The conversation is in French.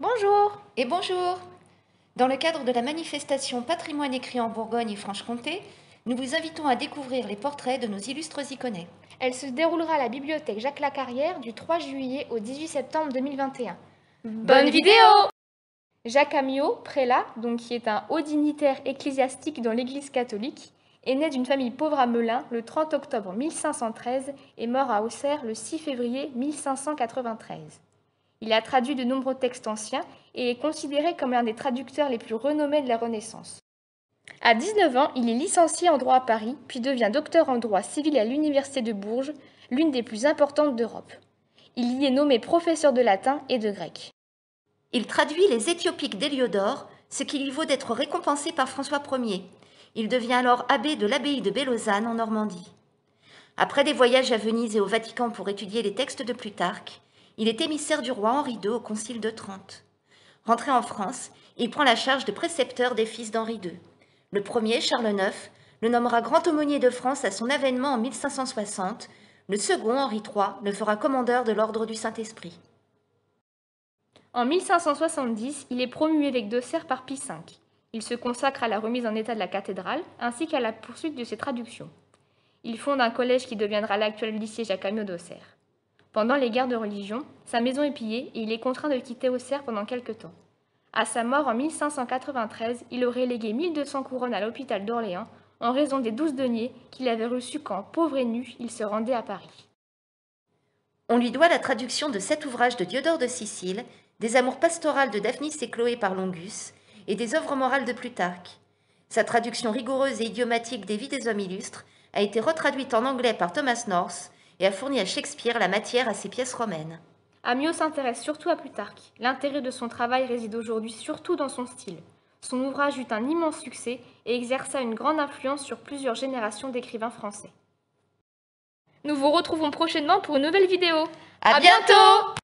Bonjour et bonjour. Dans le cadre de la manifestation Patrimoine écrit en Bourgogne et Franche-Comté, nous vous invitons à découvrir les portraits de nos illustres iconés. Elle se déroulera à la bibliothèque Jacques Lacarrière du 3 juillet au 18 septembre 2021. Bonne vidéo Jacques Amiot, prélat, donc qui est un haut dignitaire ecclésiastique dans l'Église catholique, est né d'une famille pauvre à Melun le 30 octobre 1513 et mort à Auxerre le 6 février 1593. Il a traduit de nombreux textes anciens et est considéré comme l'un des traducteurs les plus renommés de la Renaissance. À 19 ans, il est licencié en droit à Paris, puis devient docteur en droit civil à l'Université de Bourges, l'une des plus importantes d'Europe. Il y est nommé professeur de latin et de grec. Il traduit les Éthiopiques d'Héliodore, ce qui lui vaut d'être récompensé par François Ier. Il devient alors abbé de l'abbaye de Bélozane en Normandie. Après des voyages à Venise et au Vatican pour étudier les textes de Plutarque, il est émissaire du roi Henri II au Concile de Trente. Rentré en France, il prend la charge de précepteur des fils d'Henri II. Le premier, Charles IX, le nommera grand aumônier de France à son avènement en 1560. Le second, Henri III, le fera commandeur de l'ordre du Saint-Esprit. En 1570, il est promu évêque d'Auxerre par Pie V. Il se consacre à la remise en état de la cathédrale ainsi qu'à la poursuite de ses traductions. Il fonde un collège qui deviendra l'actuel lycée Jacques Amiot d'Auxerre. Pendant les guerres de religion, sa maison est pillée et il est contraint de quitter Auxerre pendant quelque temps. À sa mort en 1593, il aurait légué 1200 couronnes à l'hôpital d'Orléans en raison des douze deniers qu'il avait reçus quand, pauvre et nu, il se rendait à Paris. On lui doit la traduction de sept ouvrages de Diodore de Sicile, des amours pastorales de Daphnis et Chloé par Longus, et des œuvres morales de Plutarque. Sa traduction rigoureuse et idiomatique des vies des hommes illustres a été retraduite en anglais par Thomas North et a fourni à Shakespeare la matière à ses pièces romaines. Amiot s'intéresse surtout à Plutarque. L'intérêt de son travail réside aujourd'hui surtout dans son style. Son ouvrage eut un immense succès et exerça une grande influence sur plusieurs générations d'écrivains français. Nous vous retrouvons prochainement pour une nouvelle vidéo. À, bientôt